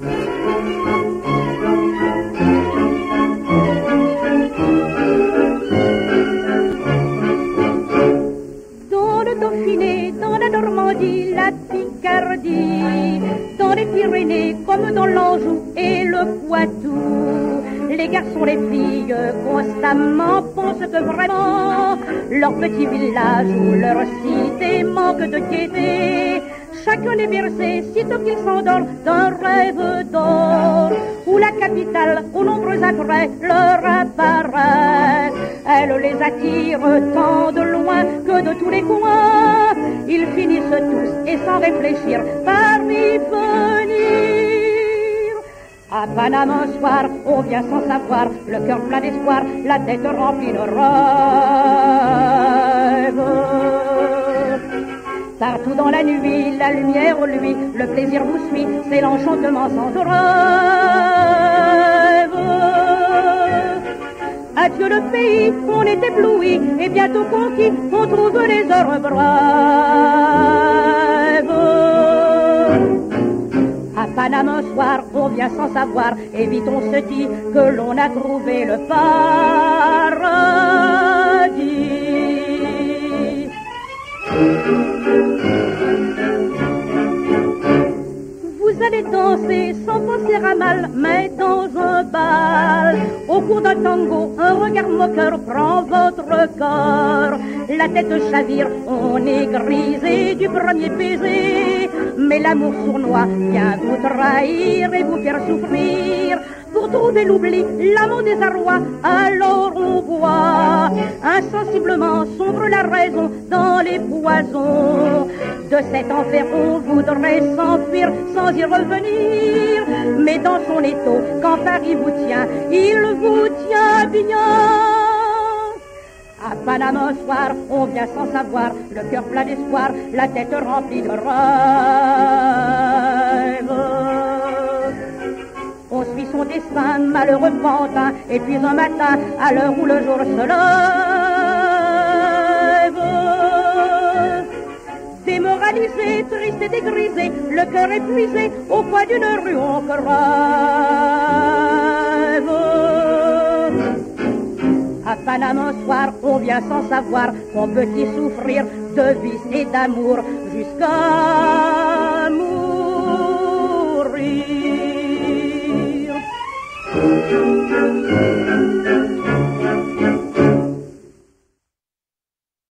Dans le Dauphiné, dans la Normandie, la Picardie, dans les Pyrénées comme dans l'Anjou et le Poitou, les garçons, les filles constamment pensent que vraiment leur petit village ou leur cité manque de gaieté. Chacun est bercé, sitôt qu'il s'endort, d'un rêve d'or, où la capitale, aux nombreux attraits, leur apparaît. Elle les attire tant de loin que de tous les coins. Ils finissent tous, et sans réfléchir, par y venir. À Paname un soir, on vient sans savoir, le cœur plein d'espoir, la tête remplie de rêves. Partout dans la nuit, la lumière lui, le plaisir vous suit, c'est l'enchantement sans rêve. Adieu le pays, on est ébloui, et bientôt conquis, on trouve les heures brèves. À Paname un soir, on vient sans savoir, et vite on se dit que l'on a trouvé le paradis. Allez danser sans penser à mal, mais dans un bal. Au cours d'un tango, un regard moqueur prend votre corps. La tête chavire, on est grisé du premier baiser. Mais l'amour sournois vient vous trahir et vous faire souffrir. Pour trouver l'oubli, l'amour des arrois, alors on voit insensiblement sombre la raison dans les poisons. De cet enfer, on voudrait s'enfuir sans y revenir. Mais dans son étau, quand Paris vous tient, il vous tient bien. À Paname un soir, on vient sans savoir, le cœur plein d'espoir, la tête remplie de rêves. Malheureux pantin, et puis un matin, à l'heure où le jour se lève, démoralisé, triste et dégrisé, le cœur épuisé, au coin d'une rue on crève. À Paname un soir, on vient sans savoir qu'on peut y souffrir de vice et d'amour jusqu'à Müzik